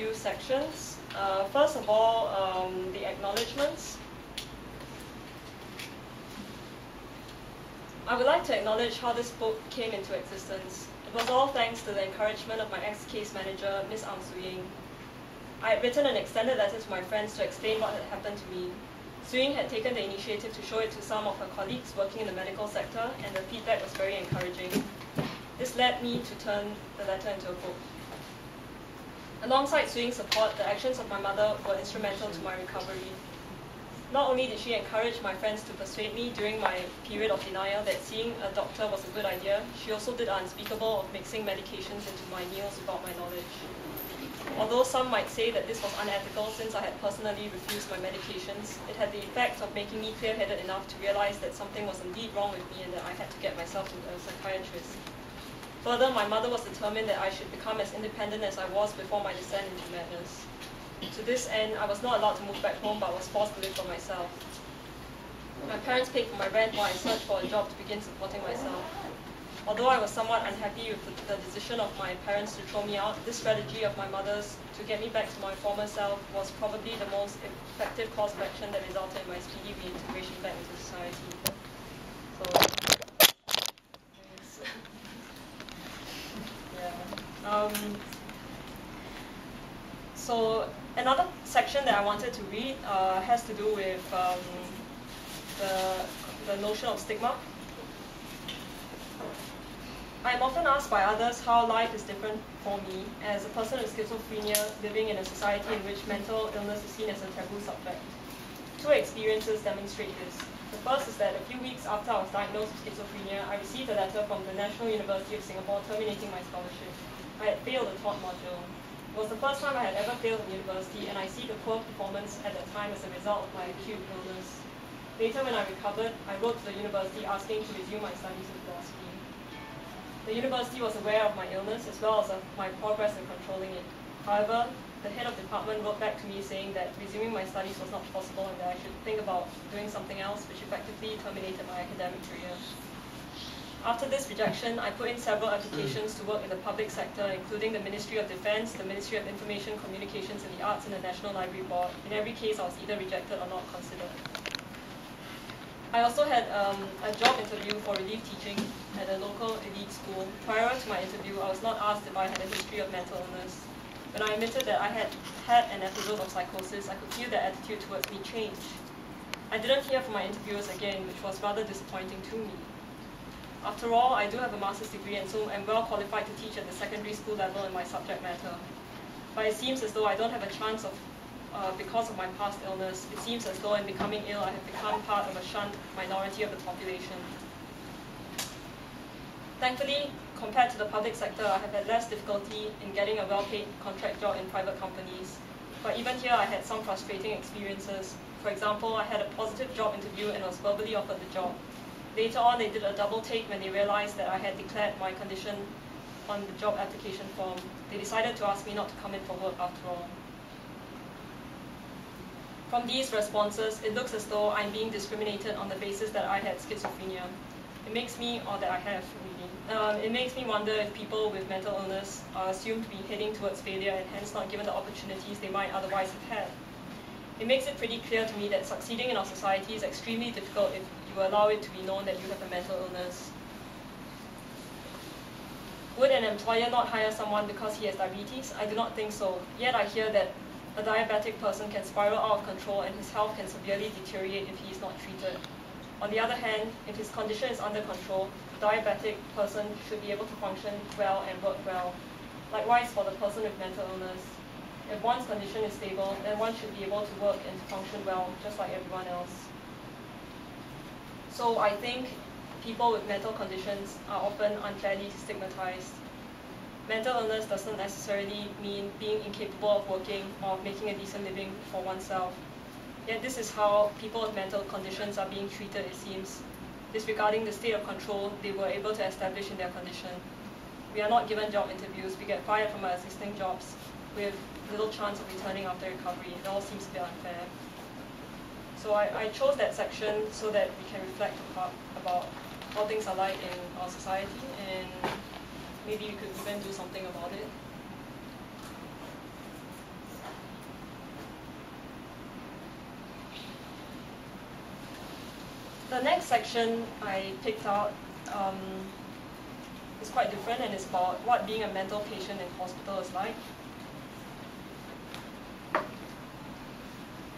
few sections. Uh, first of all, um, the acknowledgements. I would like to acknowledge how this book came into existence. It was all thanks to the encouragement of my ex-case manager, Miss Ang Suying. I had written an extended letter to my friends to explain what had happened to me. Suying had taken the initiative to show it to some of her colleagues working in the medical sector, and the feedback was very encouraging. This led me to turn the letter into a book. Alongside Suying's support, the actions of my mother were instrumental to my recovery. Not only did she encourage my friends to persuade me during my period of denial that seeing a doctor was a good idea, she also did the unspeakable of mixing medications into my meals without my knowledge. Although some might say that this was unethical since I had personally refused my medications, it had the effect of making me clear-headed enough to realize that something was indeed wrong with me and that I had to get myself to a psychiatrist. Further, my mother was determined that I should become as independent as I was before my descent into madness. To this end, I was not allowed to move back home but was forced to live for myself. My parents paid for my rent while I searched for a job to begin supporting myself. Although I was somewhat unhappy with the, decision of my parents to throw me out, this strategy of my mother's to get me back to my former self was probably the most effective course of action that resulted in my speedy reintegration back into society. So, Um, so another section that I wanted to read uh, has to do with um, the, the notion of stigma. I am often asked by others how life is different for me as a person with schizophrenia living in a society in which mental illness is seen as a taboo subject. Two experiences demonstrate this. The first is that a few weeks after I was diagnosed with schizophrenia, I received a letter from the National University of Singapore terminating my scholarship. I had failed a taught module. It was the first time I had ever failed in university, and I see the poor performance at that time as a result of my acute illness. Later, when I recovered, I wrote to the university asking to resume my studies in philosophy. The university was aware of my illness as well as of my progress in controlling it. However, the head of department wrote back to me saying that resuming my studies was not possible and that I should think about doing something else, which effectively terminated my academic career. After this rejection, I put in several applications to work in the public sector, including the Ministry of Defense, the Ministry of Information, Communications and the Arts, and the National Library Board. In every case, I was either rejected or not considered. I also had um, a job interview for relief teaching at a local elite school. Prior to my interview, I was not asked if I had a history of mental illness. When I admitted that I had had an episode of psychosis, I could feel their attitude towards me change. I didn't hear from my interviewers again, which was rather disappointing to me. After all, I do have a master's degree and so am well qualified to teach at the secondary school level in my subject matter. But it seems as though I don't have a chance of uh, because of my past illness, it seems as though in becoming ill I have become part of a shunned minority of the population. Thankfully, compared to the public sector, I have had less difficulty in getting a well-paid contract job in private companies. But even here, I had some frustrating experiences. For example, I had a positive job interview and was verbally offered the job. Later on, they did a double take when they realized that I had declared my condition on the job application form. They decided to ask me not to come in for work after all. From these responses, it looks as though I'm being discriminated on the basis that I had schizophrenia. It makes me, or that I have really, um, it makes me wonder if people with mental illness are assumed to be heading towards failure and hence not given the opportunities they might otherwise have had. It makes it pretty clear to me that succeeding in our society is extremely difficult if you allow it to be known that you have a mental illness. Would an employer not hire someone because he has diabetes? I do not think so. Yet I hear that a diabetic person can spiral out of control and his health can severely deteriorate if he is not treated. On the other hand, if his condition is under control, the diabetic person should be able to function well and work well. Likewise for the person with mental illness. If one's condition is stable, then one should be able to work and to function well, just like everyone else. So I think people with mental conditions are often unfairly stigmatized mental illness doesn't necessarily mean being incapable of working or making a decent living for oneself. Yet this is how people with mental conditions are being treated, it seems. Disregarding the state of control they were able to establish in their condition. We are not given job interviews, we get fired from our existing jobs with little chance of returning after recovery. It all seems a bit unfair. So I, I chose that section so that we can reflect about, about how things are like in our society and maybe we could even do something about it. The next section I picked out um, is quite different and it's about what being a mental patient in hospital is like.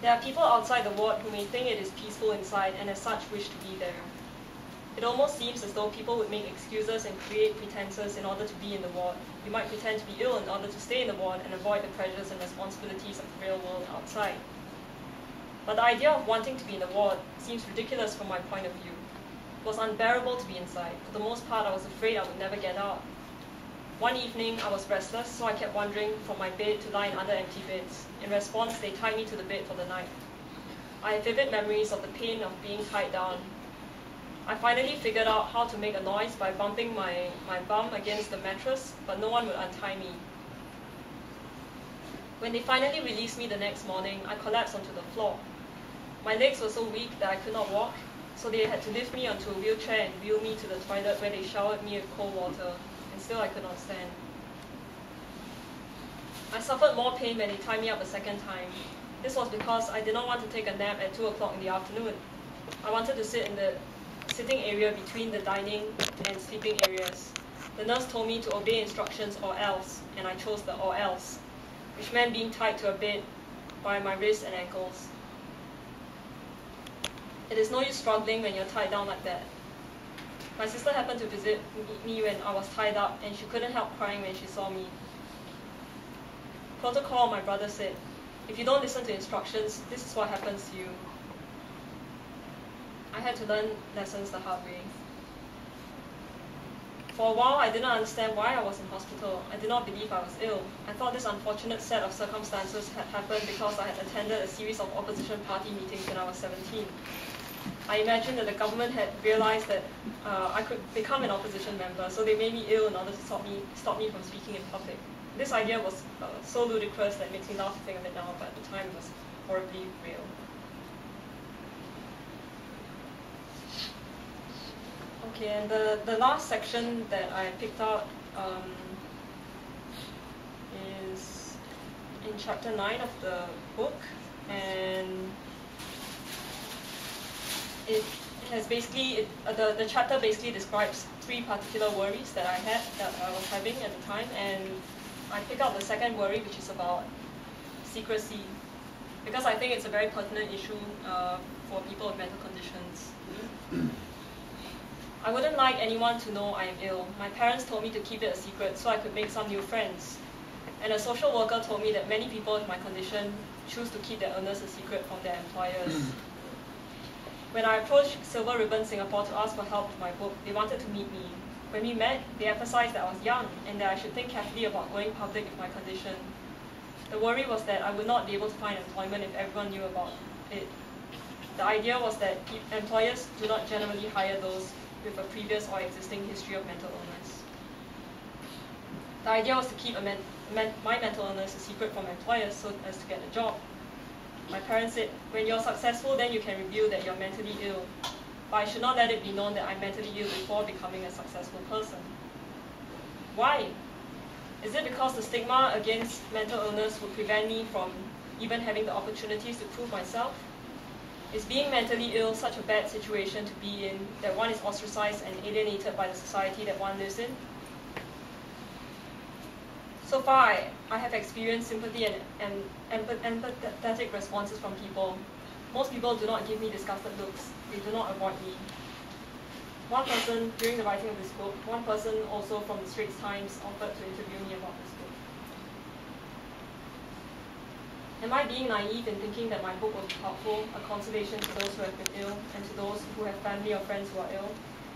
There are people outside the ward who may think it is peaceful inside and as such wish to be there. It almost seems as though people would make excuses and create pretenses in order to be in the ward. You might pretend to be ill in order to stay in the ward and avoid the pressures and responsibilities of the real world outside. But the idea of wanting to be in the ward seems ridiculous from my point of view. It was unbearable to be inside. For the most part, I was afraid I would never get out. One evening, I was restless, so I kept wandering from my bed to lie in other empty beds. In response, they tied me to the bed for the night. I have vivid memories of the pain of being tied down. I finally figured out how to make a noise by bumping my, my bum against the mattress, but no one would untie me. When they finally released me the next morning, I collapsed onto the floor. My legs were so weak that I could not walk, so they had to lift me onto a wheelchair and wheel me to the toilet where they showered me with cold water, still I could not stand. I suffered more pain when they tied me up a second time. This was because I did not want to take a nap at 2 o'clock in the afternoon. I wanted to sit in the sitting area between the dining and sleeping areas. The nurse told me to obey instructions or else, and I chose the or else, which meant being tied to a bed by my wrists and ankles. It is no use struggling when you're tied down like that. My sister happened to visit me when I was tied up, and she couldn't help crying when she saw me. Protocol, my brother said, if you don't listen to instructions, this is what happens to you. I had to learn lessons the hard way. For a while, I did not understand why I was in hospital. I did not believe I was ill. I thought this unfortunate set of circumstances had happened because I had attended a series of opposition party meetings when I was 17. I imagined that the government had realized that uh, I could become an opposition member, so they made me ill in order to stop me, stop me from speaking in public. This idea was uh, so ludicrous that it makes me laugh to think of it now, but at the time it was horribly real. Okay, and the, the last section that I picked out um, is in chapter 9 of the book, and it has basically, it, uh, the, the chapter basically describes three particular worries that I had, that I was having at the time, and I pick out the second worry, which is about secrecy, because I think it's a very pertinent issue uh, for people with mental conditions. I wouldn't like anyone to know I am ill. My parents told me to keep it a secret so I could make some new friends. And a social worker told me that many people with my condition choose to keep their illness a secret from their employers. When I approached Silver Ribbon Singapore to ask for help with my book, they wanted to meet me. When we met, they emphasized that I was young and that I should think carefully about going public with my condition. The worry was that I would not be able to find employment if everyone knew about it. The idea was that employers do not generally hire those with a previous or existing history of mental illness. The idea was to keep men men my mental illness a secret from employers so as to get a job. My parents said, when you're successful, then you can reveal that you're mentally ill. But I should not let it be known that I'm mentally ill before becoming a successful person. Why? Is it because the stigma against mental illness would prevent me from even having the opportunities to prove myself? Is being mentally ill such a bad situation to be in that one is ostracized and alienated by the society that one lives in? So far, I, I have experienced sympathy and, and empathetic responses from people. Most people do not give me disgusted looks. They do not avoid me. One person, during the writing of this book, one person also from the Straits Times offered to interview me about this book. Am I being naive in thinking that my book be helpful, a consolation to those who have been ill and to those who have family or friends who are ill?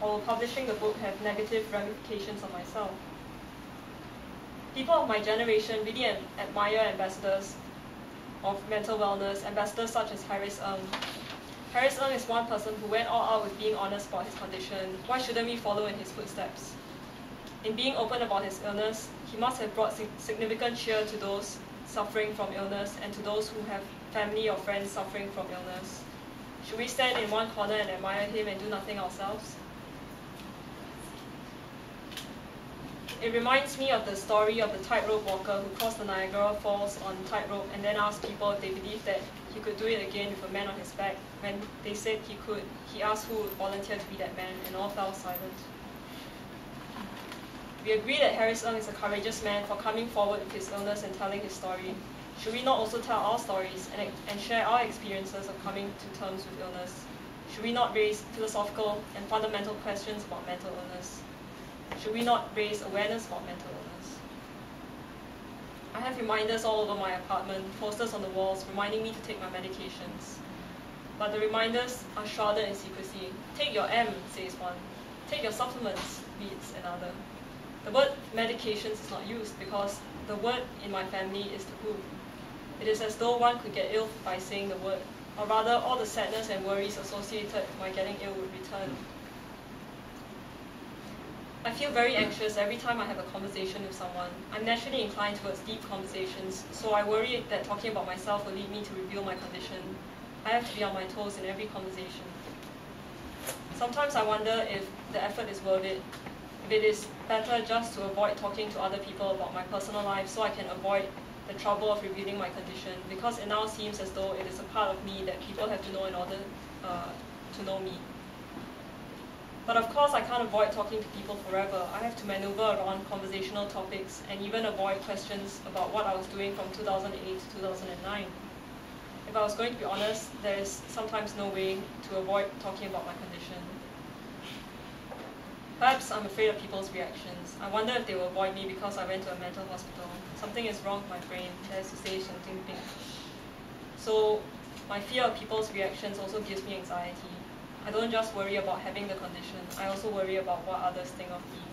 Or will publishing the book have negative ramifications on myself? People of my generation really admire ambassadors of mental wellness, ambassadors such as Harris Ng. Harris Ng is one person who went all out with being honest about his condition. Why shouldn't we follow in his footsteps? In being open about his illness, he must have brought significant cheer to those suffering from illness and to those who have family or friends suffering from illness. Should we stand in one corner and admire him and do nothing ourselves? It reminds me of the story of the tightrope walker who crossed the Niagara Falls on tightrope and then asked people if they believed that he could do it again with a man on his back. When they said he could, he asked who would volunteer to be that man, and all fell silent. We agree that Harris Ng is a courageous man for coming forward with his illness and telling his story. Should we not also tell our stories and, and share our experiences of coming to terms with illness? Should we not raise philosophical and fundamental questions about mental illness? Should we not raise awareness about mental illness? I have reminders all over my apartment, posters on the walls reminding me to take my medications. But the reminders are shrouded in secrecy. Take your M, says one. Take your supplements, reads another. The word medications is not used because the word in my family is taboo. It is as though one could get ill by saying the word, or rather all the sadness and worries associated with my getting ill would return. I feel very anxious every time I have a conversation with someone. I'm naturally inclined towards deep conversations, so I worry that talking about myself will lead me to reveal my condition. I have to be on my toes in every conversation. Sometimes I wonder if the effort is worth it, if it is better just to avoid talking to other people about my personal life so I can avoid the trouble of revealing my condition, because it now seems as though it is a part of me that people have to know in order uh, to know me. But of course, I can't avoid talking to people forever. I have to maneuver around conversational topics and even avoid questions about what I was doing from 2008 to 2009. If I was going to be honest, there is sometimes no way to avoid talking about my condition. Perhaps I'm afraid of people's reactions. I wonder if they will avoid me because I went to a mental hospital. Something is wrong with my brain, that is to say something big. So my fear of people's reactions also gives me anxiety. I don't just worry about having the condition, I also worry about what others think of me.